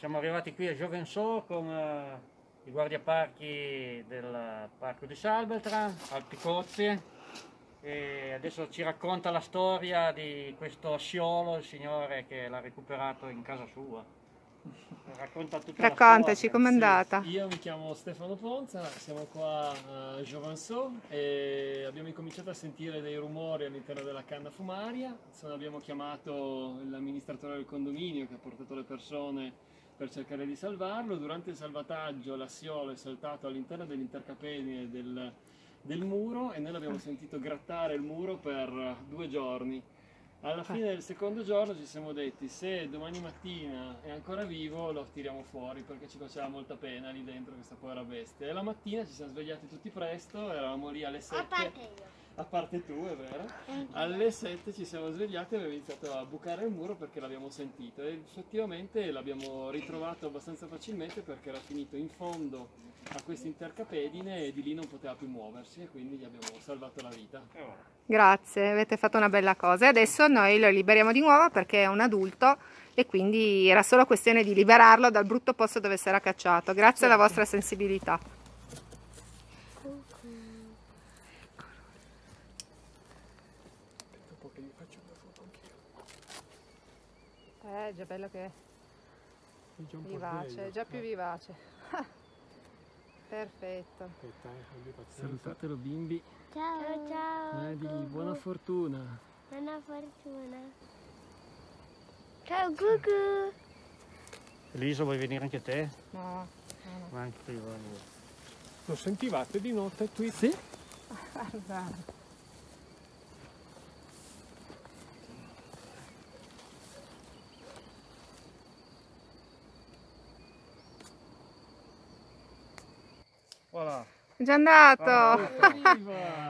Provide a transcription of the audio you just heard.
siamo arrivati qui a Giovenso con eh, i guardiaparchi del parco di Salbeltran, Alpi Cozzi, e adesso ci racconta la storia di questo Siolo, il signore che l'ha recuperato in casa sua. Racconta tutta Raccontaci com'è andata. Sì, io mi chiamo Stefano Ponza, siamo qua a Giovansò e abbiamo incominciato a sentire dei rumori all'interno della canna fumaria. Insomma, abbiamo chiamato l'amministratore del condominio che ha portato le persone per cercare di salvarlo. Durante il salvataggio l'assiolo è saltato all'interno dell'intercapedine del, del muro e noi l'abbiamo sentito grattare il muro per due giorni. Alla fine del secondo giorno ci siamo detti se domani mattina è ancora vivo lo tiriamo fuori perché ci faceva molta pena lì dentro questa povera bestia. E la mattina ci siamo svegliati tutti presto, eravamo lì alle 7. A parte tu, è vero. Alle 7 ci siamo svegliati e abbiamo iniziato a bucare il muro perché l'abbiamo sentito e effettivamente l'abbiamo ritrovato abbastanza facilmente perché era finito in fondo a questa intercapedine e di lì non poteva più muoversi e quindi gli abbiamo salvato la vita. Grazie, avete fatto una bella cosa e adesso noi lo liberiamo di nuovo perché è un adulto e quindi era solo questione di liberarlo dal brutto posto dove si era cacciato. Grazie alla vostra sensibilità. Che gli faccio una foto anch'io. Eh, già bello che è È già vivace, è già più vivace. Perfetto. Aspetta, eh, abbi pazienza. Salutatelo bimbi. Ciao, ciao. Eh, digli buona fortuna. Buona fortuna. Ciao, Gugu. Elisa, vuoi venire anche te? No, no, no. Ma anche io. Lo sentivate di notte qui? Sì. Guarda. Voilà. È già andato. Ah!